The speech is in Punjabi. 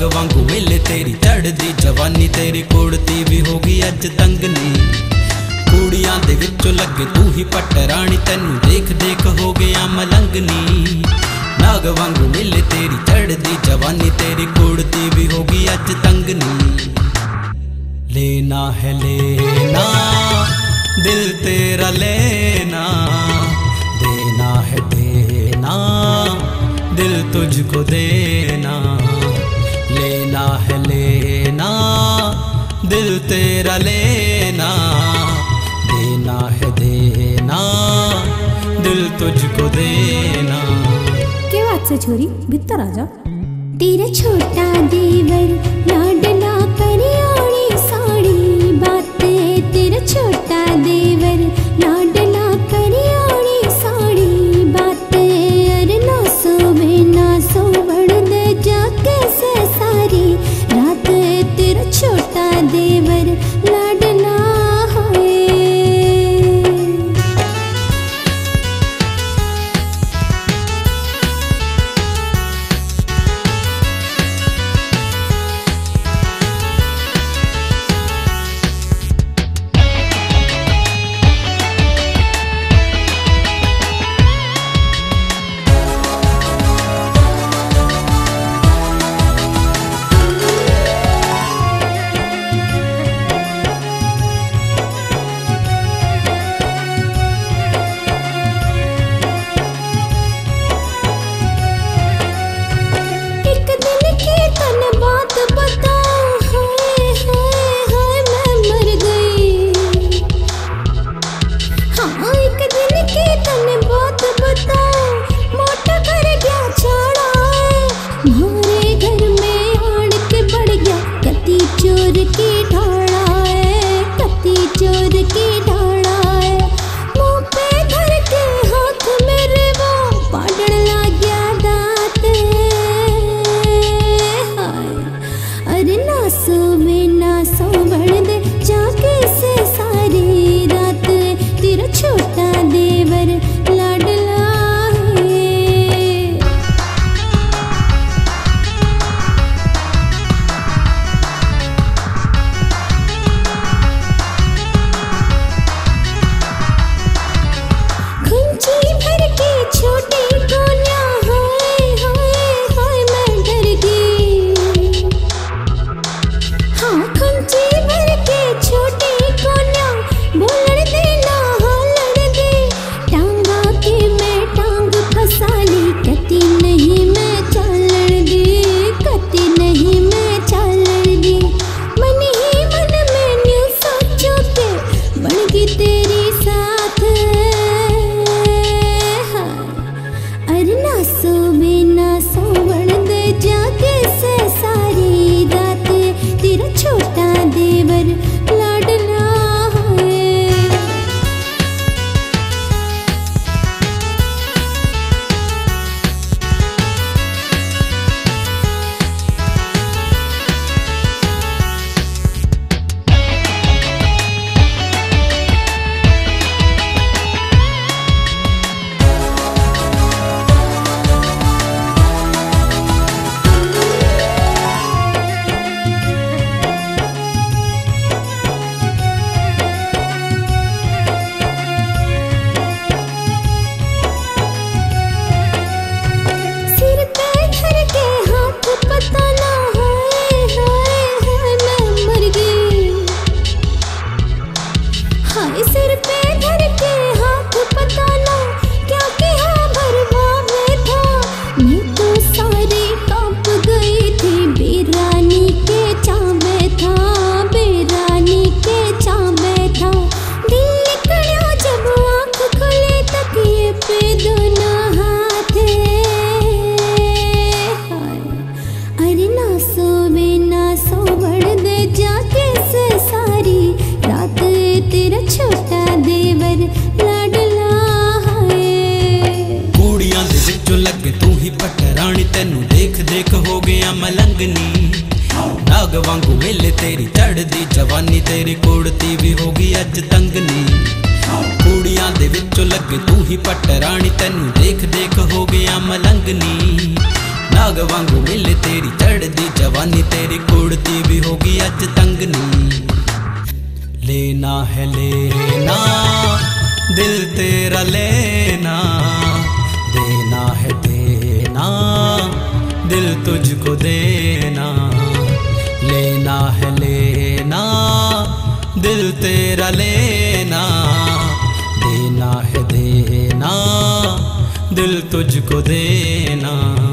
ਦਾਗ ਵਾਂਗੂ ਵੇਲੇ ਤੇਰੀ ਚੜਦੀ ਜਵਾਨੀ ਤੇਰੀ ਕੋੜਤੀ ਵੀ ਹੋ ਗਈ ਅੱਜ ਤੰਗਨੀ ਕੁੜੀਆਂ ਦੇ ਵਿੱਚੋਂ ਲੱਗੇ ਤੂੰ ਹੀ ਪਟਰਾਣੀ ਤੈਨੂੰ ਦੇਖ ਦੇਖ ਹੋ ਗਿਆ ਮਲੰਗਨੀ ਨਾਗ ਵਾਂਗੂ ਵੇਲੇ ਤੇਰੀ ਚੜਦੀ ਜਵਾਨੀ ਤੇਰੀ ਕੋੜਤੀ ਵੀ ਹੋ ਗਈ ਅੱਜ ਤੰਗਨੀ लेना है लेना दिल तेरा लेना देना है देना दिल तुझको देना लेना है लेना, दिल तेरा लेना। देना है देना, दिल तुझको देना। क्या बात से छोरी? भित्तर राजा। तेरा छोटा देवर लाडला तस्वीर ਰਾਣੀ ਤੈਨੂੰ ਦੇਖ ਦੇਖ ਹੋ ਗਿਆ ਮਲੰਗਨੀ ਨਾਗ ਵਾਂਗੂ ਵੇਲੇ ਤੇਰੀ ਚੜਦੀ ਜਵਾਨੀ ਤੇਰੀ ਕੋੜਤੀ ਵੀ ਹੋ ਗਈ ਅੱਜ ਤੰਗਨੀ। ਕੁੜੀਆਂ ਦੇ ਵਿੱਚੋਂ ਲੱਗੇ ਤੂੰ ਹੀ ਪਟ ਰਾਣੀ ਤੈਨੂੰ ਦੇਖ ਦੇਖ ਹੋ ਗਿਆ ਮਲੰਗਨੀ ਨਾਗ ਵਾਂਗੂ ਵੇਲੇ ਤੇਰੀ ਚੜਦੀ ਜਵਾਨੀ ਤੇਰੀ ਕੋੜਤੀ ਵੀ ਹੋ ਗਈ ਅੱਜ ਤੰਗਨੀ। लेना है लेना, दिल तेरा लेना, देना है देना, दिल तुझको देना, लेना है लेना, दिल तेरा लेना, देना है देना, दिल तुझको देना।